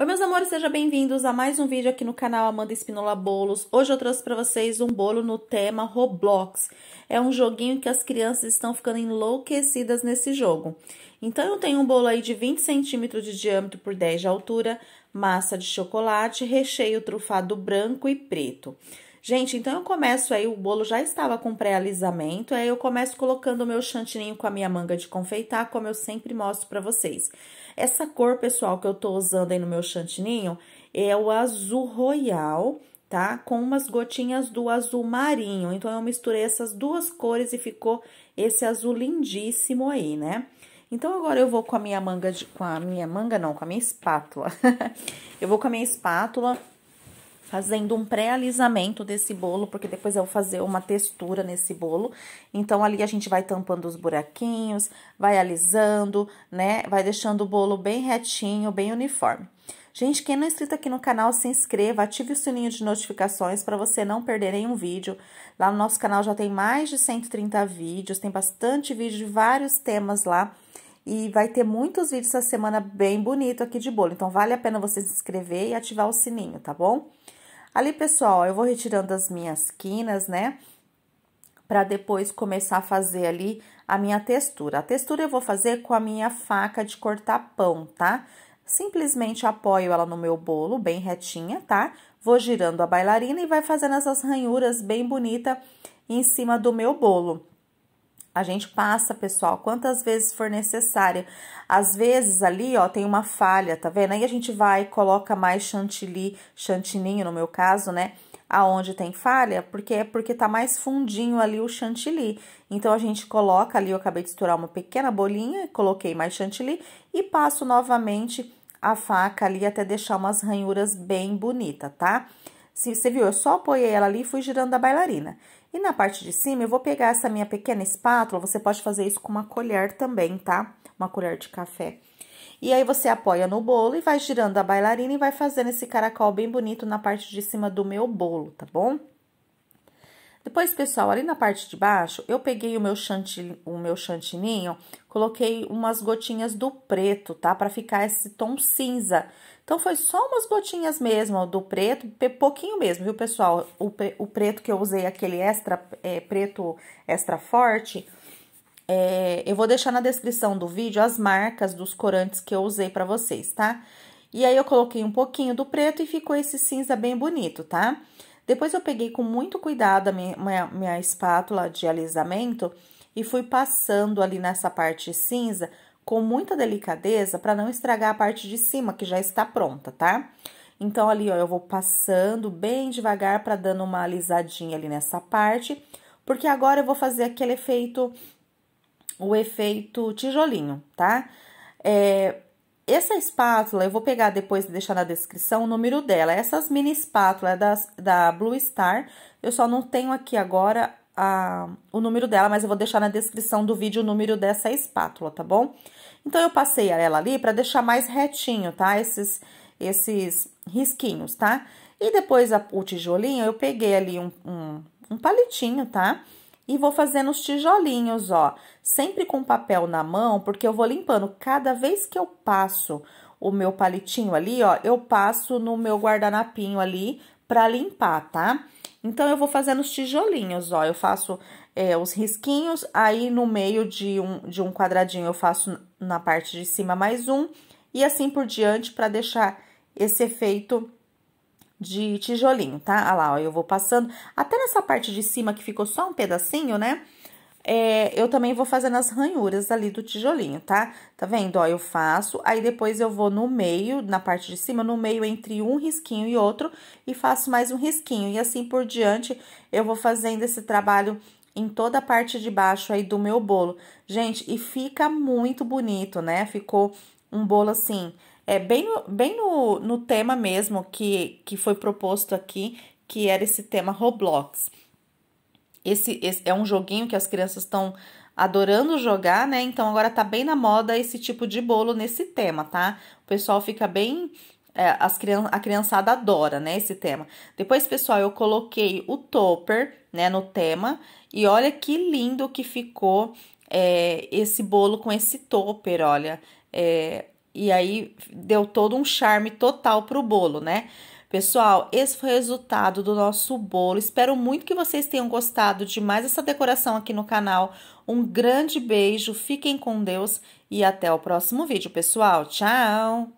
Oi, meus amores, sejam bem-vindos a mais um vídeo aqui no canal Amanda Espinola Bolos. Hoje eu trouxe para vocês um bolo no tema Roblox. É um joguinho que as crianças estão ficando enlouquecidas nesse jogo. Então, eu tenho um bolo aí de 20 centímetros de diâmetro por 10 de altura, massa de chocolate, recheio trufado branco e preto. Gente, então eu começo aí, o bolo já estava com pré-alisamento, aí eu começo colocando o meu chantininho com a minha manga de confeitar, como eu sempre mostro para vocês. Essa cor, pessoal, que eu tô usando aí no meu chantininho é o azul royal, tá? Com umas gotinhas do azul marinho. Então, eu misturei essas duas cores e ficou esse azul lindíssimo aí, né? Então, agora eu vou com a minha manga, de, com a minha manga não, com a minha espátula. eu vou com a minha espátula fazendo um pré-alisamento desse bolo, porque depois eu vou fazer uma textura nesse bolo. Então, ali a gente vai tampando os buraquinhos, vai alisando, né? Vai deixando o bolo bem retinho, bem uniforme. Gente, quem não é inscrito aqui no canal, se inscreva, ative o sininho de notificações para você não perder nenhum vídeo. Lá no nosso canal já tem mais de 130 vídeos, tem bastante vídeo de vários temas lá. E vai ter muitos vídeos essa semana bem bonito aqui de bolo. Então, vale a pena você se inscrever e ativar o sininho, tá bom? Ali, pessoal, eu vou retirando as minhas quinas, né? Pra depois começar a fazer ali a minha textura. A textura eu vou fazer com a minha faca de cortar pão, tá? Simplesmente apoio ela no meu bolo, bem retinha, tá? Vou girando a bailarina e vai fazendo essas ranhuras bem bonita em cima do meu bolo. A gente passa, pessoal, quantas vezes for necessário. Às vezes ali, ó, tem uma falha, tá vendo? Aí a gente vai coloca mais chantilly, chantininho no meu caso, né? Aonde tem falha, porque é porque tá mais fundinho ali o chantilly. Então, a gente coloca ali, eu acabei de estourar uma pequena bolinha, coloquei mais chantilly e passo novamente a faca ali até deixar umas ranhuras bem bonitas, tá? Você viu, eu só apoiei ela ali e fui girando a bailarina. E na parte de cima, eu vou pegar essa minha pequena espátula, você pode fazer isso com uma colher também, tá? Uma colher de café. E aí, você apoia no bolo e vai girando a bailarina e vai fazendo esse caracol bem bonito na parte de cima do meu bolo, tá bom? Depois, pessoal, ali na parte de baixo, eu peguei o meu, chantil, o meu chantininho, coloquei umas gotinhas do preto, tá? Pra ficar esse tom cinza. Então, foi só umas gotinhas mesmo do preto, pouquinho mesmo, viu, pessoal? O, o preto que eu usei, aquele extra, é, preto extra forte, é, eu vou deixar na descrição do vídeo as marcas dos corantes que eu usei pra vocês, tá? E aí, eu coloquei um pouquinho do preto e ficou esse cinza bem bonito, tá? Depois, eu peguei com muito cuidado a minha, minha, minha espátula de alisamento e fui passando ali nessa parte cinza com muita delicadeza para não estragar a parte de cima, que já está pronta, tá? Então, ali, ó, eu vou passando bem devagar para dando uma alisadinha ali nessa parte, porque agora eu vou fazer aquele efeito, o efeito tijolinho, tá? É, essa espátula, eu vou pegar depois e deixar na descrição o número dela. Essas mini espátulas da, da Blue Star, eu só não tenho aqui agora a, o número dela, mas eu vou deixar na descrição do vídeo o número dessa espátula, tá bom? Então, eu passei ela ali para deixar mais retinho, tá? Esses, esses risquinhos, tá? E depois, a, o tijolinho, eu peguei ali um, um, um palitinho, tá? E vou fazendo os tijolinhos, ó, sempre com papel na mão, porque eu vou limpando. Cada vez que eu passo o meu palitinho ali, ó, eu passo no meu guardanapinho ali pra limpar, tá? Então, eu vou fazendo os tijolinhos, ó, eu faço é, os risquinhos, aí no meio de um, de um quadradinho eu faço na parte de cima mais um, e assim por diante para deixar esse efeito de tijolinho, tá? Olha lá, ó, eu vou passando, até nessa parte de cima que ficou só um pedacinho, né? É, eu também vou fazendo as ranhuras ali do tijolinho, tá? Tá vendo? Ó, eu faço, aí depois eu vou no meio, na parte de cima, no meio entre um risquinho e outro, e faço mais um risquinho. E assim por diante, eu vou fazendo esse trabalho em toda a parte de baixo aí do meu bolo. Gente, e fica muito bonito, né? Ficou um bolo assim, é bem no, bem no, no tema mesmo que, que foi proposto aqui, que era esse tema Roblox. Esse, esse é um joguinho que as crianças estão adorando jogar, né? Então agora tá bem na moda esse tipo de bolo nesse tema, tá? O pessoal fica bem é, as crian a criançada adora, né, esse tema. Depois, pessoal, eu coloquei o topper, né, no tema, e olha que lindo que ficou é, esse bolo com esse topper, olha. É, e aí deu todo um charme total pro bolo, né? Pessoal, esse foi o resultado do nosso bolo. Espero muito que vocês tenham gostado de mais essa decoração aqui no canal. Um grande beijo, fiquem com Deus e até o próximo vídeo, pessoal. Tchau!